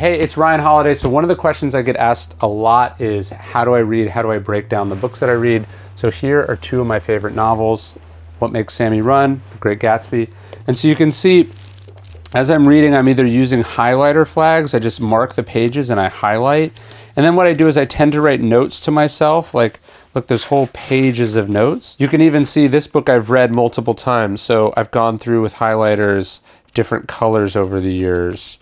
Hey, it's Ryan Holiday. So one of the questions I get asked a lot is how do I read? How do I break down the books that I read? So here are two of my favorite novels, What Makes Sammy Run, The Great Gatsby. And so you can see as I'm reading, I'm either using highlighter flags, I just mark the pages and I highlight. And then what I do is I tend to write notes to myself, like, look, there's whole pages of notes. You can even see this book I've read multiple times. So I've gone through with highlighters, different colors over the years.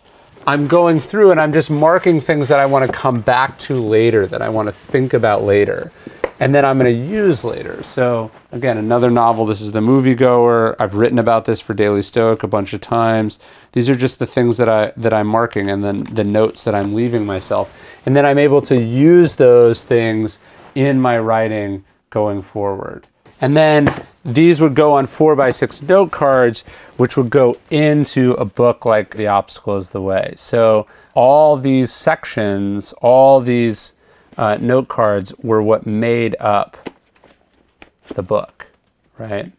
I'm going through and I'm just marking things that I want to come back to later, that I want to think about later, and then I'm going to use later. So again, another novel. This is The Moviegoer. I've written about this for Daily Stoic a bunch of times. These are just the things that I that I'm marking, and then the notes that I'm leaving myself, and then I'm able to use those things in my writing going forward. And then these would go on four by six note cards, which would go into a book like The Obstacle is the Way. So all these sections, all these uh, note cards were what made up the book, right?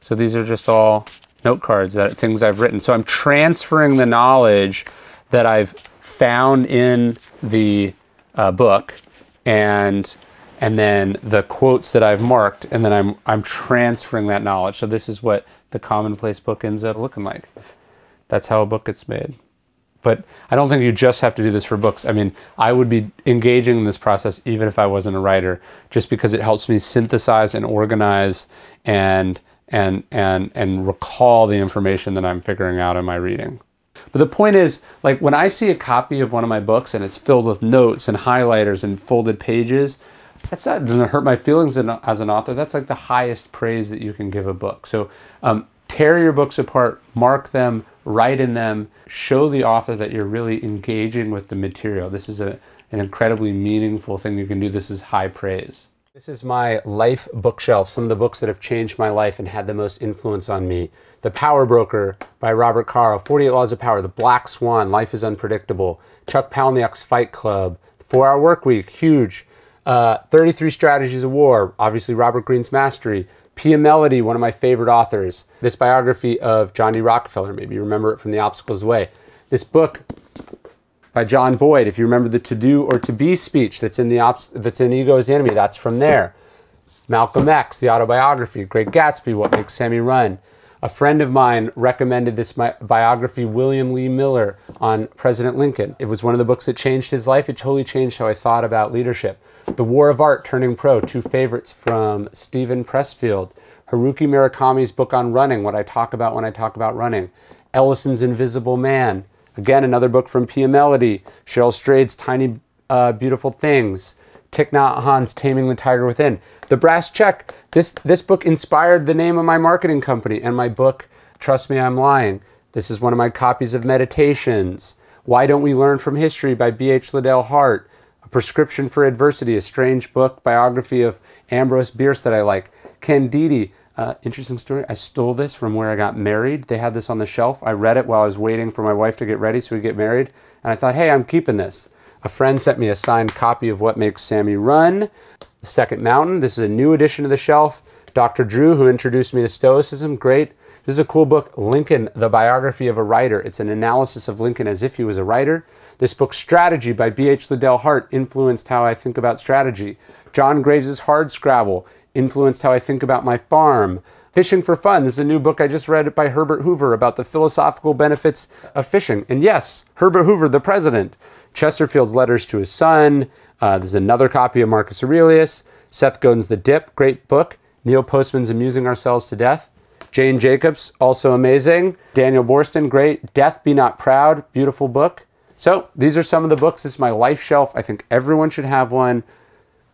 So these are just all note cards that things I've written. So I'm transferring the knowledge that I've found in the uh, book and and then the quotes that I've marked, and then I'm I'm transferring that knowledge. So this is what the commonplace book ends up looking like. That's how a book gets made. But I don't think you just have to do this for books. I mean, I would be engaging in this process even if I wasn't a writer, just because it helps me synthesize and organize and and and and recall the information that I'm figuring out in my reading. But the point is, like when I see a copy of one of my books and it's filled with notes and highlighters and folded pages, that's not doesn't hurt my feelings as an author. That's like the highest praise that you can give a book. So um, tear your books apart, mark them, write in them, show the author that you're really engaging with the material. This is a, an incredibly meaningful thing you can do. This is high praise. This is my life bookshelf, some of the books that have changed my life and had the most influence on me. The Power Broker by Robert Caro, 48 Laws of Power, The Black Swan, Life is Unpredictable, Chuck Palahniuk's Fight Club, Four Hour Work Week, huge. Uh, 33 Strategies of War, obviously Robert Greene's Mastery. Pia Mellody, one of my favorite authors. This biography of John D. Rockefeller, maybe you remember it from The Obstacles Way. This book by John Boyd, if you remember the to do or to be speech that's in, the that's in Ego is the Enemy, that's from there. Malcolm X, the autobiography. Great Gatsby, What Makes Sammy Run. A friend of mine recommended this biography, William Lee Miller, on President Lincoln. It was one of the books that changed his life. It totally changed how I thought about leadership. The War of Art Turning Pro, two favorites from Steven Pressfield. Haruki Murakami's book on running, what I talk about when I talk about running. Ellison's Invisible Man. Again, another book from Pia Mellody. Cheryl Strayed's Tiny uh, Beautiful Things. Thich Nhat Hanh's Taming the Tiger Within. The Brass Check. This, this book inspired the name of my marketing company and my book, Trust Me, I'm Lying. This is one of my copies of Meditations. Why Don't We Learn from History by B.H. Liddell Hart. A Prescription for Adversity, a strange book, biography of Ambrose Bierce that I like. Candide, uh, interesting story. I stole this from where I got married. They had this on the shelf. I read it while I was waiting for my wife to get ready so we get married. And I thought, hey, I'm keeping this. A friend sent me a signed copy of What Makes Sammy Run. The Second Mountain. This is a new addition to the shelf. Dr. Drew, who introduced me to Stoicism, great. This is a cool book, Lincoln, the biography of a writer. It's an analysis of Lincoln as if he was a writer. This book, Strategy by B.H. Liddell Hart, influenced how I think about strategy. John Graves' Hard Scrabble influenced how I think about my farm. Fishing for Fun. This is a new book I just read by Herbert Hoover about the philosophical benefits of fishing. And yes, Herbert Hoover, the president. Chesterfield's letters to his son. Uh, there's another copy of Marcus Aurelius. Seth Godin's The Dip, great book. Neil Postman's Amusing Ourselves to Death. Jane Jacobs, also amazing. Daniel Boorstin, great. Death Be Not Proud, beautiful book. So these are some of the books. This is my life shelf. I think everyone should have one.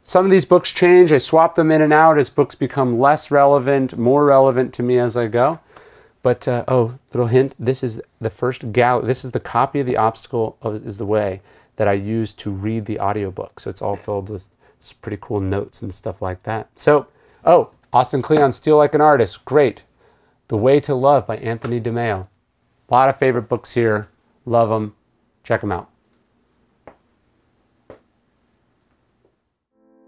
Some of these books change. I swap them in and out as books become less relevant, more relevant to me as I go. But uh, oh, little hint: this is the first gal. This is the copy of the obstacle of, is the way that I use to read the audiobook. So it's all filled with pretty cool notes and stuff like that. So oh, Austin Kleon, Steal Like an Artist, great. The Way to Love by Anthony de Mello. A lot of favorite books here. Love them. Check them out.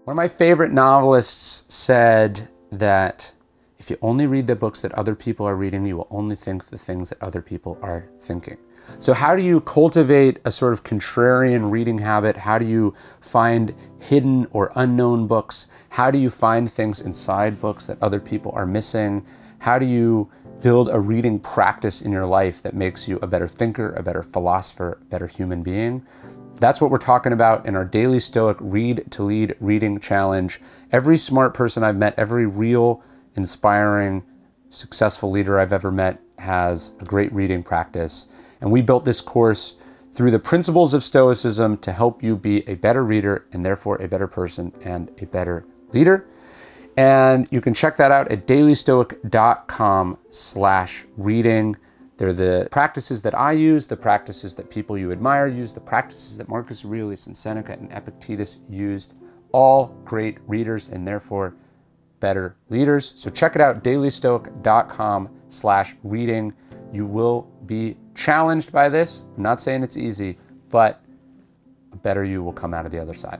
One of my favorite novelists said that if you only read the books that other people are reading, you will only think the things that other people are thinking. So, how do you cultivate a sort of contrarian reading habit? How do you find hidden or unknown books? How do you find things inside books that other people are missing? How do you build a reading practice in your life that makes you a better thinker, a better philosopher, a better human being? That's what we're talking about in our daily Stoic Read to Lead reading challenge. Every smart person I've met, every real, inspiring, successful leader I've ever met has a great reading practice. And we built this course through the principles of Stoicism to help you be a better reader and therefore a better person and a better leader. And you can check that out at dailystoic.com slash reading. They're the practices that I use, the practices that people you admire use, the practices that Marcus Aurelius and Seneca and Epictetus used. All great readers and therefore better leaders. So check it out, dailystoic.com slash reading. You will be challenged by this. I'm not saying it's easy, but a better you will come out of the other side.